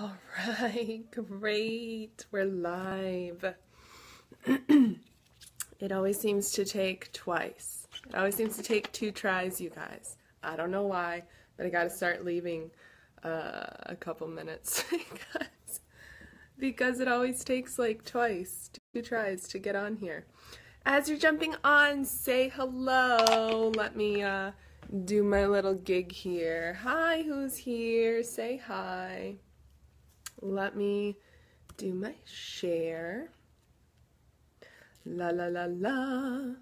All right, great. We're live. it always seems to take twice. It always seems to take two tries, you guys. I don't know why, but I got to start leaving uh, a couple minutes because, because it always takes like twice, two tries to get on here. As you're jumping on, say hello. Let me uh, do my little gig here. Hi, who's here? Say hi. Let me do my share. La la la la.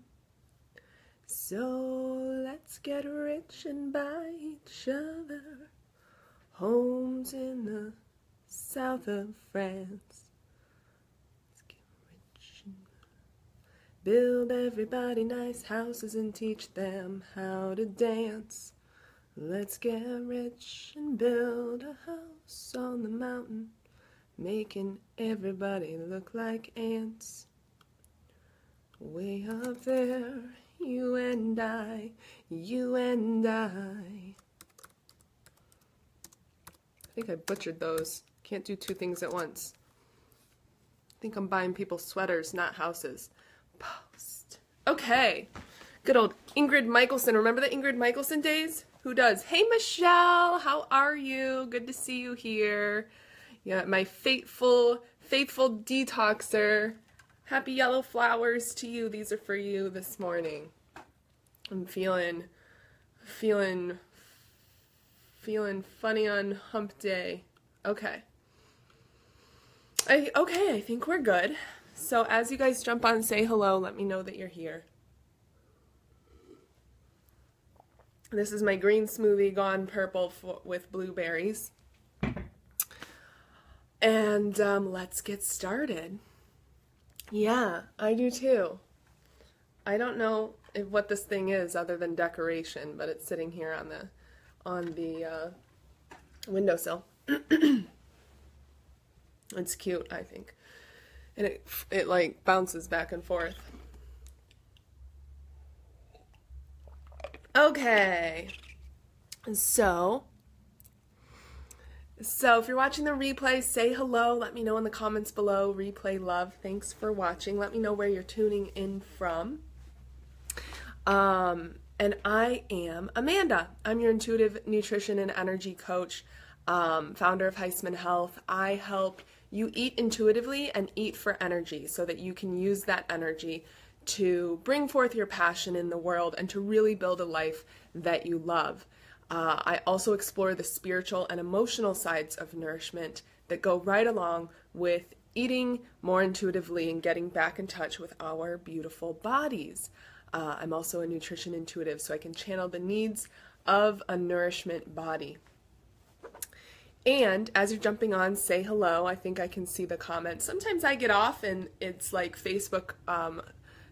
So let's get rich and buy each other homes in the south of France. Let's get rich and build everybody nice houses and teach them how to dance. Let's get rich and build a house on the mountain, making everybody look like ants. Way up there, you and I, you and I. I think I butchered those. Can't do two things at once. I think I'm buying people sweaters, not houses. Post. Okay. Good old Ingrid Michaelson. Remember the Ingrid Michaelson days? Who does? Hey, Michelle, how are you? Good to see you here. Yeah, my faithful, faithful detoxer. Happy yellow flowers to you. These are for you this morning. I'm feeling, feeling, feeling funny on hump day. Okay. I, okay, I think we're good. So as you guys jump on, say hello. Let me know that you're here. This is my green smoothie gone purple with blueberries. And um, let's get started. Yeah, I do too. I don't know if, what this thing is other than decoration, but it's sitting here on the on the uh, windowsill. it's cute, I think, and it it like bounces back and forth. Okay. So, so if you're watching the replay, say hello. Let me know in the comments below. Replay love. Thanks for watching. Let me know where you're tuning in from. Um, and I am Amanda. I'm your intuitive nutrition and energy coach, um, founder of Heisman Health. I help you eat intuitively and eat for energy so that you can use that energy to bring forth your passion in the world and to really build a life that you love. Uh, I also explore the spiritual and emotional sides of nourishment that go right along with eating more intuitively and getting back in touch with our beautiful bodies. Uh, I'm also a nutrition intuitive, so I can channel the needs of a nourishment body. And as you're jumping on, say hello. I think I can see the comments. Sometimes I get off and it's like Facebook um,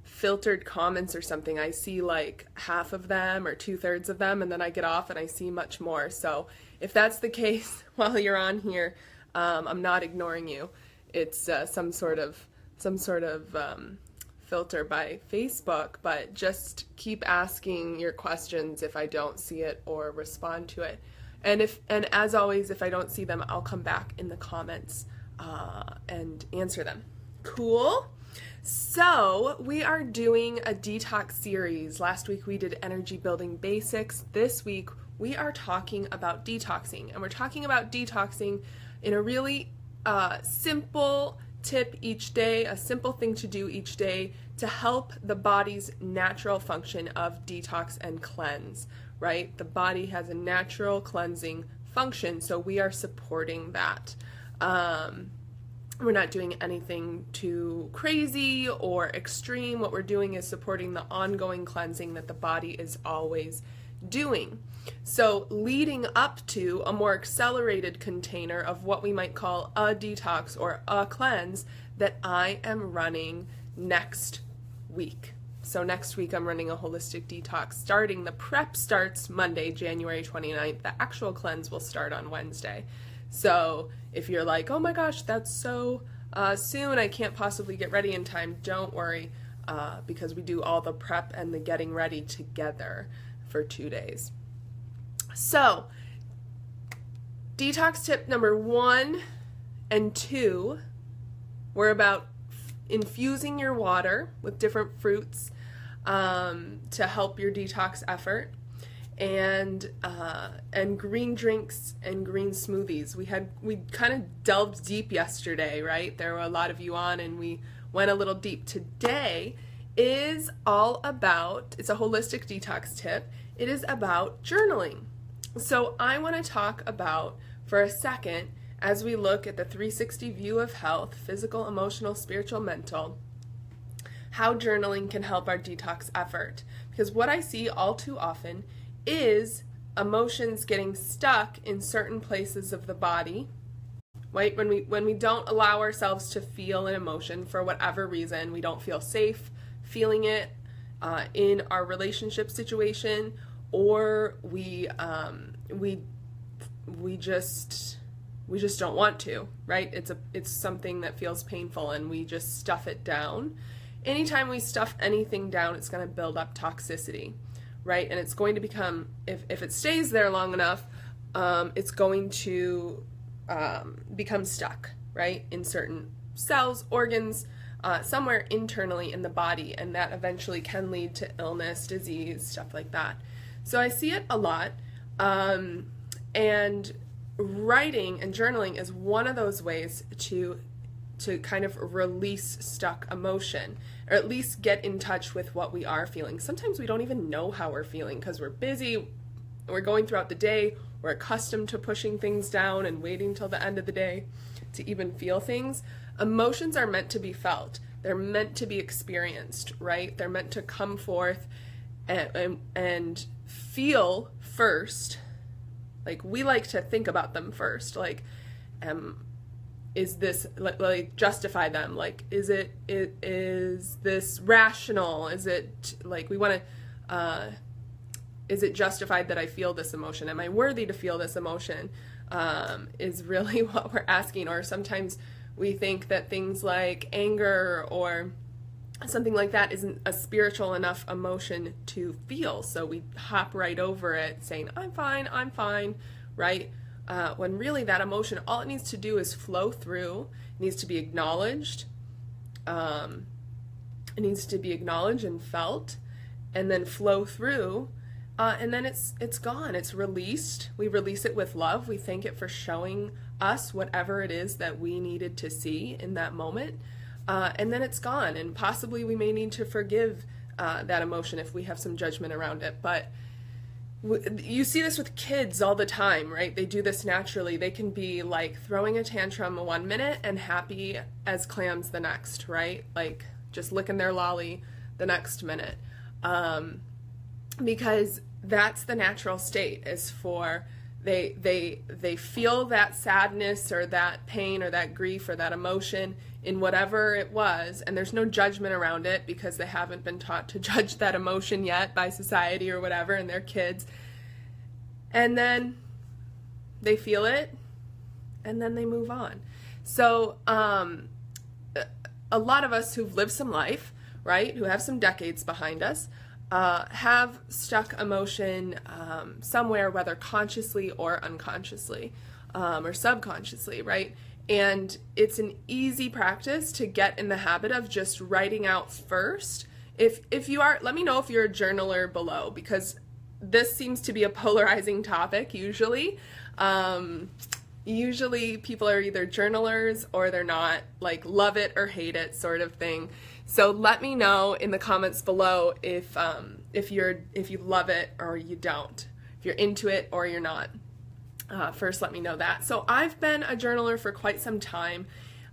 filtered comments or something, I see like half of them or two thirds of them, and then I get off and I see much more. So if that's the case while you're on here, um, I'm not ignoring you. It's uh, some sort of some sort of um, filter by Facebook, but just keep asking your questions if I don't see it or respond to it. And if and as always, if I don't see them, I'll come back in the comments uh, and answer them. Cool. So, we are doing a detox series. Last week we did energy building basics. This week we are talking about detoxing, and we're talking about detoxing in a really uh, simple tip each day, a simple thing to do each day to help the body's natural function of detox and cleanse, right? The body has a natural cleansing function, so we are supporting that. Um, we're not doing anything too crazy or extreme. What we're doing is supporting the ongoing cleansing that the body is always doing. So, leading up to a more accelerated container of what we might call a detox or a cleanse that I am running next week. So, next week I'm running a holistic detox starting. The prep starts Monday, January 29th. The actual cleanse will start on Wednesday. So if you're like, oh my gosh, that's so uh, soon, I can't possibly get ready in time, don't worry, uh, because we do all the prep and the getting ready together for two days. So, detox tip number one and two were about infusing your water with different fruits um, to help your detox effort and uh, and green drinks and green smoothies. We had we kind of delved deep yesterday, right? There were a lot of you on, and we went a little deep. Today is all about it's a holistic detox tip. It is about journaling. So I want to talk about for a second as we look at the 360 view of health, physical, emotional, spiritual, mental how journaling can help our detox effort. Because what I see all too often is emotions getting stuck in certain places of the body. Right? When we when we don't allow ourselves to feel an emotion for whatever reason, we don't feel safe feeling it uh, in our relationship situation, or we um, we we just we just don't want to right it's a it's something that feels painful and we just stuff it down anytime we stuff anything down, it's going to build up toxicity, right? And it's going to become, if, if it stays there long enough, um, it's going to um, become stuck, right, in certain cells, organs, uh, somewhere internally in the body, and that eventually can lead to illness, disease, stuff like that. So I see it a lot. Um, and writing and journaling is one of those ways to to kind of release stuck emotion or at least get in touch with what we are feeling. Sometimes we don't even know how we're feeling because we're busy, we're going throughout the day, we're accustomed to pushing things down and waiting till the end of the day to even feel things. Emotions are meant to be felt. They're meant to be experienced, right? They're meant to come forth and, and, and feel first. Like we like to think about them first. Like, um, is this like, like justify them? Like is it, it is this rational? Is it like we want to uh, is it justified that i feel this emotion? Am i worthy to feel this emotion? Um, is really what we're asking. Or sometimes we think that things like anger or something like that isn't a spiritual enough emotion to feel. So we hop right over it saying i'm fine i'm fine right uh, when really that emotion, all it needs to do is flow through, it needs to be acknowledged, um, it needs to be acknowledged and felt, and then flow through, uh, and then it's it's gone. It's released. We release it with love. We thank it for showing us whatever it is that we needed to see in that moment, uh, and then it's gone. And possibly we may need to forgive uh, that emotion if we have some judgment around it, but you see this with kids all the time, right? They do this naturally. They can be like throwing a tantrum one minute and happy as clams the next, right? Like just licking their lolly the next minute. Um, because that's the natural state is for they they they feel that sadness or that pain or that grief or that emotion in whatever it was and there's no judgment around it because they haven't been taught to judge that emotion yet by society or whatever and their kids. And then they feel it and then they move on. So um, a lot of us who've lived some life right who have some decades behind us uh, have stuck emotion um, somewhere, whether consciously or unconsciously um, or subconsciously, right? And it's an easy practice to get in the habit of just writing out first. If if you are, let me know if you're a journaler below because this seems to be a polarizing topic usually. Um, usually people are either journalers or they're not, like love it or hate it sort of thing. So let me know in the comments below if um, if you're if you love it or you don't, if you're into it or you're not. Uh, first, let me know that. So I've been a journaler for quite some time,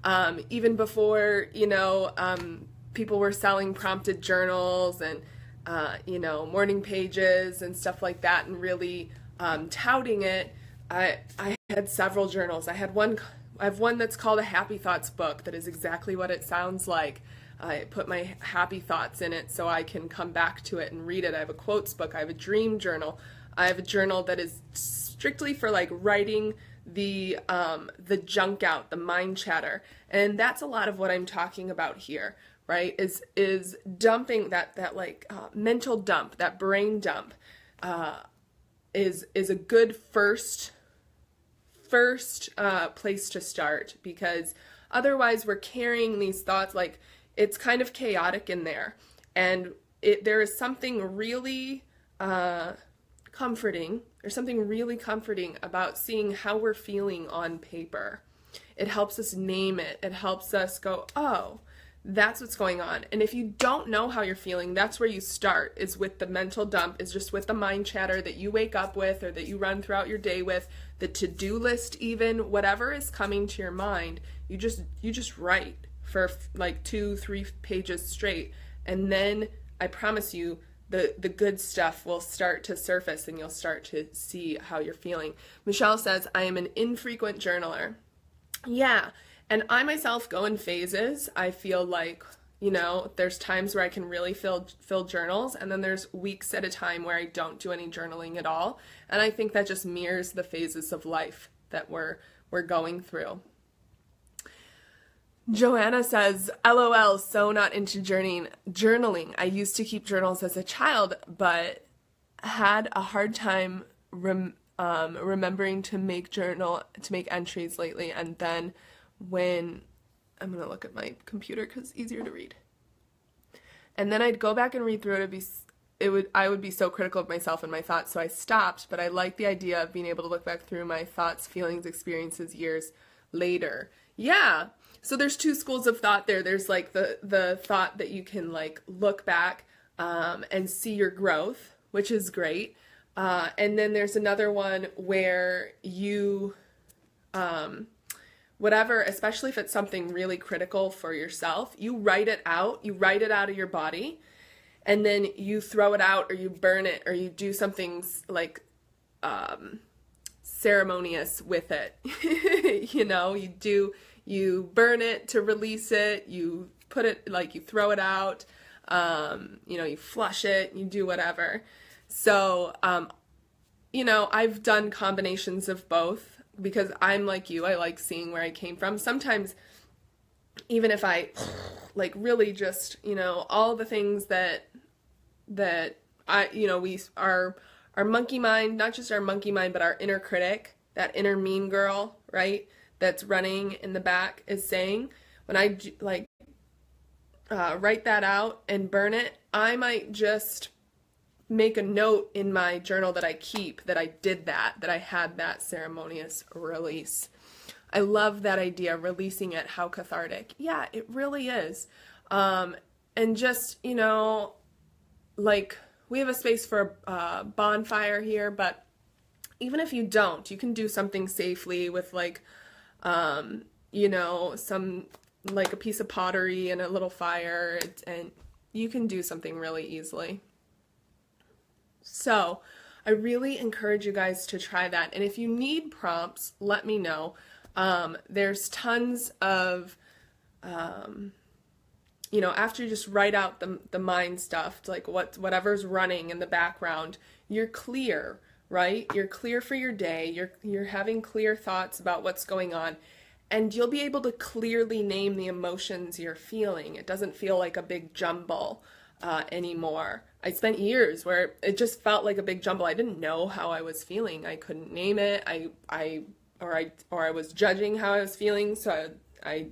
um, even before you know um, people were selling prompted journals and uh, you know morning pages and stuff like that, and really um, touting it. I I had several journals. I had one. I have one that's called a Happy Thoughts book that is exactly what it sounds like. I put my happy thoughts in it so I can come back to it and read it. I have a quotes book. I have a dream journal. I have a journal that is strictly for like writing the um, the junk out, the mind chatter, and that's a lot of what I'm talking about here. Right? Is is dumping that that like uh, mental dump, that brain dump, uh, is is a good first first uh, place to start because otherwise we're carrying these thoughts like it's kind of chaotic in there. And it, there is something really uh, comforting, there's something really comforting about seeing how we're feeling on paper. It helps us name it, it helps us go, oh, that's what's going on. And if you don't know how you're feeling, that's where you start is with the mental dump, is just with the mind chatter that you wake up with or that you run throughout your day with, the to-do list even, whatever is coming to your mind, you just you just write for like 2 3 pages straight and then I promise you the the good stuff will start to surface and you'll start to see how you're feeling. Michelle says, "I am an infrequent journaler." Yeah, and I myself go in phases. I feel like, you know, there's times where I can really fill fill journals and then there's weeks at a time where I don't do any journaling at all. And I think that just mirrors the phases of life that we're we're going through. Joanna says, LOL, so not into journaling. Journaling. I used to keep journals as a child, but had a hard time rem- um, remembering to make journal to make entries lately. And then when I'm gonna look at my computer because it's easier to read. And then I'd go back and read through it. It'd be it would I would be so critical of myself and my thoughts, so I stopped. But I like the idea of being able to look back through my thoughts, feelings, experiences years later. Yeah. So there's two schools of thought there. There's like the the thought that you can like look back um, and see your growth, which is great. Uh, and then there's another one where you um, whatever, especially if it's something really critical for yourself, you write it out, you write it out of your body, and then you throw it out or you burn it or you do something like um, ceremonious with it. you know, you do, you burn it to release it, you put it, like you throw it out, um, you know, you flush it, you do whatever. So, um, you know, I've done combinations of both because I'm like you, I like seeing where I came from. Sometimes even if I like really just, you know, all the things that that I, you know, we our our monkey mind, not just our monkey mind, but our inner critic, that inner mean girl, right? That's running in the back is saying, when I like uh, write that out and burn it, I might just make a note in my journal that I keep that I did that, that I had that ceremonious release. I love that idea, releasing it, how cathartic. Yeah, it really is. Um, and just, you know, like we have a space for a bonfire here, but even if you don't, you can do something safely with like, um, you know, some like a piece of pottery and a little fire, and you can do something really easily. So I really encourage you guys to try that. And if you need prompts, let me know. Um, there's tons of, um, you know, after you just write out the, the mind stuff, like what whatever's running in the background, you're clear, right? You're clear for your day. You're you're having clear thoughts about what's going on, and you'll be able to clearly name the emotions you're feeling. It doesn't feel like a big jumble uh, anymore. I spent years where it just felt like a big jumble. I didn't know how I was feeling. I couldn't name it. I I or I or I was judging how I was feeling. So I I,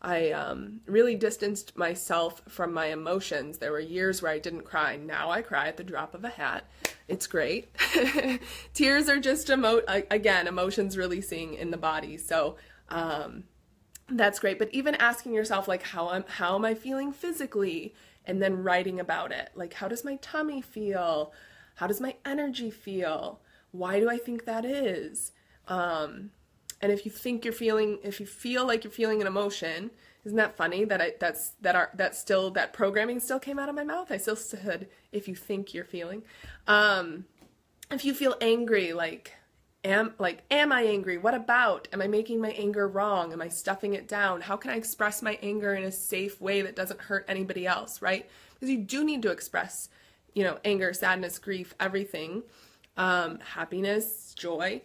I um, really distanced myself from my emotions. There were years where I didn't cry. Now I cry at the drop of a hat. It's great. Tears are just emo again emotions releasing in the body. So um, that's great. But even asking yourself like how am how am I feeling physically? and then writing about it. Like, how does my tummy feel? How does my energy feel? Why do I think that is? Um, and if you think you're feeling, if you feel like you're feeling an emotion, isn't that funny that I that's that are that still that programming still came out of my mouth? I still said if you think you're feeling. Um, if you feel angry, like am like am i angry? What about? Am i making my anger wrong? Am i stuffing it down? How can i express my anger in a safe way that doesn't hurt anybody else right? Because you do need to express you know anger sadness grief everything. Um, happiness joy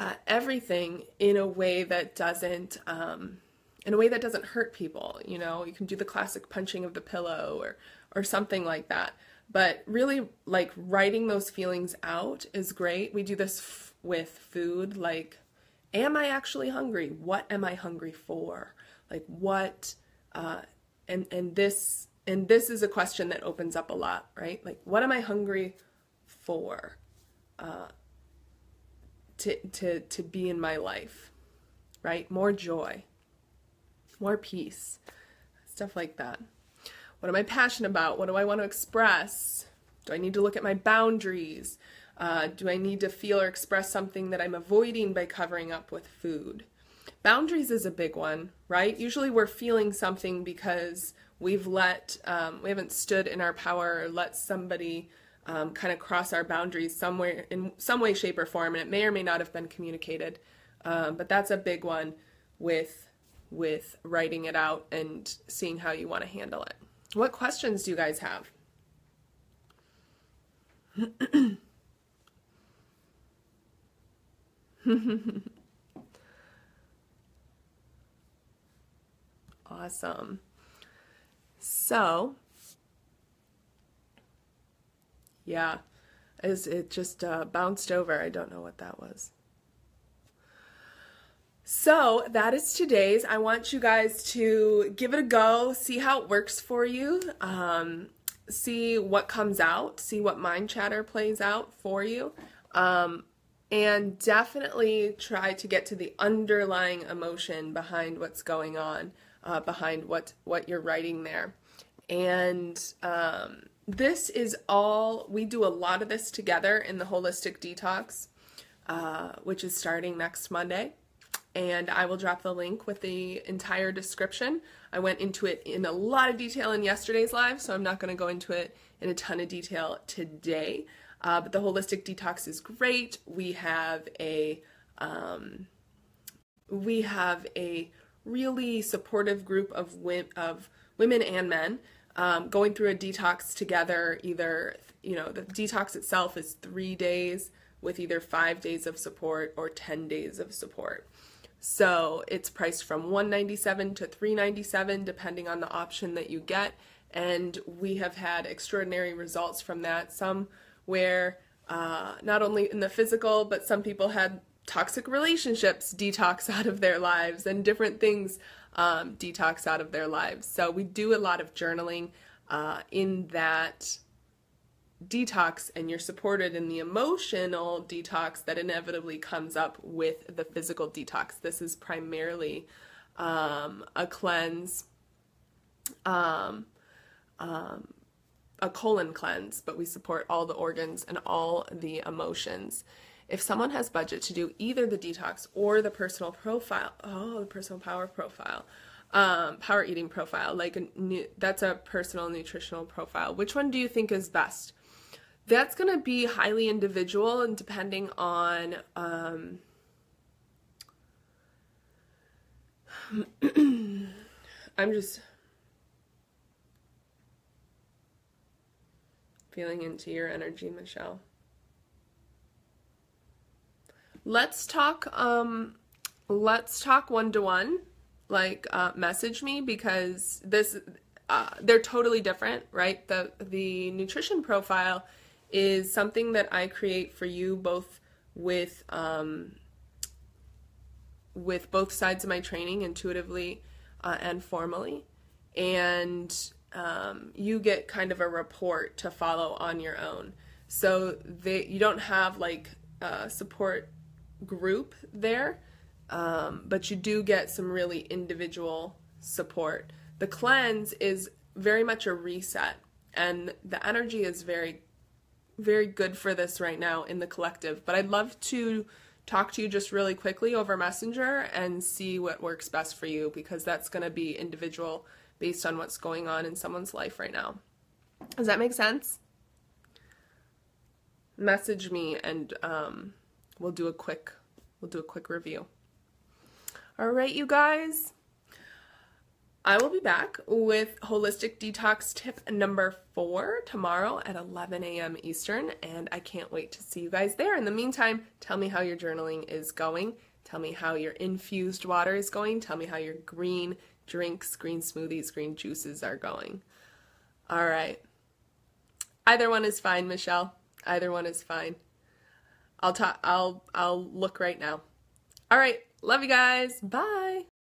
uh, everything in a way that doesn't um, in a way that doesn't hurt people you know you can do the classic punching of the pillow or or something like that but really like writing those feelings out is great we do this with food like am I actually hungry? What am I hungry for? Like what uh, and and this and this is a question that opens up a lot, right? Like what am I hungry for? Uh, to to to be in my life, right? More joy, more peace, stuff like that. What am I passionate about? What do I want to express? Do I need to look at my boundaries? Uh, do I need to feel or express something that I'm avoiding by covering up with food? Boundaries is a big one, right? Usually we're feeling something because we've let, um, we haven't stood in our power or let somebody um, kind of cross our boundaries somewhere in some way, shape, or form, and it may or may not have been communicated. Um, but that's a big one with with writing it out and seeing how you want to handle it. What questions do you guys have? awesome. So, yeah, Is it just uh, bounced over. I don't know what that was. So that is today's. I want you guys to give it a go, see how it works for you, um, see what comes out, see what mind chatter plays out for you. Um, and definitely try to get to the underlying emotion behind what's going on, uh, behind what what you're writing there. And um, this is all we do a lot of this together in the holistic detox, uh, which is starting next Monday. And I will drop the link with the entire description. I went into it in a lot of detail in yesterday's live, so I'm not going to go into it in a ton of detail today. Uh, but the holistic detox is great. We have a um, we have a really supportive group of wi- of women and men um, going through a detox together. Either you know the detox itself is three days with either five days of support or ten days of support. So it's priced from 197 to 397 depending on the option that you get and we have had extraordinary results from that. Some where uh, not only in the physical, but some people had toxic relationships detox out of their lives and different things um, detox out of their lives. So we do a lot of journaling uh, in that detox, and you're supported in the emotional detox that inevitably comes up with the physical detox. This is primarily um, a cleanse. Um, um, a colon cleanse, but we support all the organs and all the emotions. If someone has budget to do either the detox or the personal profile, oh, the personal power profile, um, power eating profile, like a, that's a personal nutritional profile. Which one do you think is best? That's going to be highly individual and depending on. Um, I'm just feeling into your energy, Michelle. Let's talk um let's talk one to one. Like uh, message me because this uh, they're totally different, right? The the nutrition profile is something that I create for you both with um, with both sides of my training intuitively uh, and formally and um, you get kind of a report to follow on your own. So they you don't have like a support group there, um, but you do get some really individual support. The cleanse is very much a reset, and the energy is very, very good for this right now in the collective. But I'd love to talk to you just really quickly over Messenger and see what works best for you because that's going to be individual based on what's going on in someone's life right now. Does that make sense? Message me and um, we'll do a quick we'll do a quick review. All right, you guys. I will be back with holistic detox tip number four tomorrow at 11 a.m. Eastern, and I can't wait to see you guys there. In the meantime, tell me how your journaling is going. Tell me how your infused water is going. Tell me how your green drinks, green smoothies, green juices are going. All right. Either one is fine, Michelle. Either one is fine. I'll talk I'll I'll look right now. All right. Love you guys. Bye.